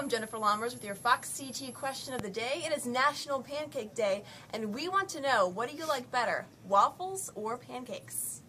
I'm Jennifer Lammers with your Fox CT question of the day. It is National Pancake Day, and we want to know what do you like better, waffles or pancakes?